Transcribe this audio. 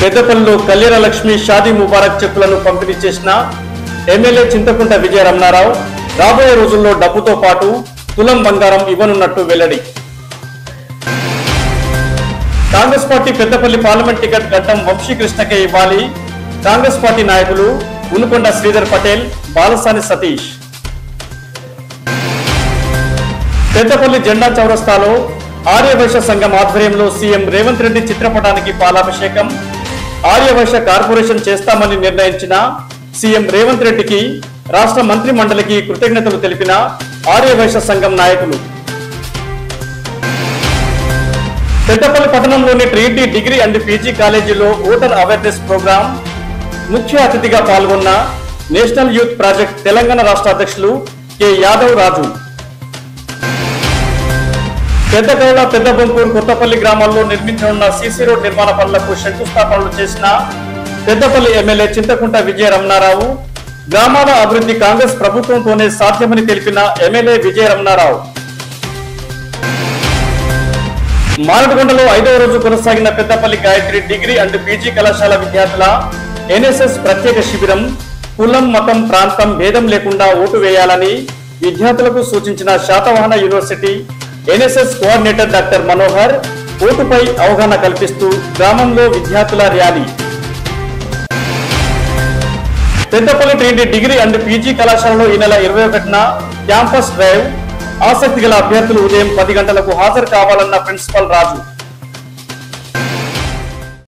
పెద్దపల్లిలో కళ్యాణ లక్ష్మి షాదీ ముబారక్ చెక్కులను పంపిణీ చేసిన ఎమ్మెల్యే చింతకుంట విజయ రమణారావు రాబోయే రోజుల్లో డబ్బుతో పాటు తులం బంగారం ఇవ్వనున్నట్టు వెల్లడి. Congress party Peddapalli parliament ticket Gaddam వంశీకృష్ణకే ఇవ్వాలి. కాంగ్రెస్ పార్టీ నాయకులు ఉనుకొండ శ్రీధర్ పటేల్ బాలసాని సతీష్. పెద్దపల్లి జెండా చౌరస్తాలో ఆర్యవైశ్య సంఘం ఆధ్వర్యంలో సీఎం రేవంత్ రెడ్డి చిత్రపటానికి పాలాభిషేకం. ఆర్యవైశ్య కార్పొరేషన్ చేస్తామని నిర్ణయించిన సీఎం రేవంత్ రెడ్డికి రాష్ట్ర మంత్రి మండలికి కృతజ్ఞతలు తెలిపిన ఆర్యవైశ్య సంఘం నాయకులు. పెద్దపల్లి పట్టణంలోని ట్రీటీ డిగ్రీ అండ్ పీజీ కాలేజీలో ఓటర్ అవేర్నెస్ ప్రోగ్రాం ముఖ్య అతిథిగా పాల్గొన్న నేషనల్ యూత్ ప్రాజెక్ట్ తెలంగాణ రాష్ట్ర అధ్యక్షులు కె యాదవ్ రాజు. పెద్దగౌడ పెద్ద బొంకూరు కొత్తపల్లి గ్రామాల్లో నిర్మించనున్న సీసీ రోడ్ నిర్మాణ పనులకు శంకుస్థాపనలు చేసిన పెద్దపల్లి ఎమ్మెల్యే చింతకుంట విజయ రమణారావు గ్రామాల అభివృద్ధి కాంగ్రెస్ ప్రభుత్వంతోనే సాధ్యమని తెలిపిన ఎమ్మెల్యే విజయ రమణారావు మారడుగొండలో ఐదవ రోజు కొనసాగిన Peddapalli Gayatri degree and PG కళాశాల విద్యార్థుల ఎన్ఎస్ఎస్ ప్రత్యేక శిబిరం కులం మతం ప్రాంతం భేదం లేకుండా ఓటు వేయాలని విద్యార్థులకు సూచించిన Satavahana university NSS coordinator doctor Manohar ఓటుపై అవగాహన కల్పిస్తూ గ్రామంలో విద్యార్థుల ర్యాలీ. పెద్దపల్లి ట్రీటీ డిగ్రీ అండ్ పీజీ కళాశాలలో ఈ నెల ఇరవై ఒకటిన క్యాంపస్ డ్రైవ్ ఆసక్తి గల అభ్యర్థులు ఉదయం పది గంటలకు హాజరు కావాలన్న ప్రిన్సిపల్ రాజు.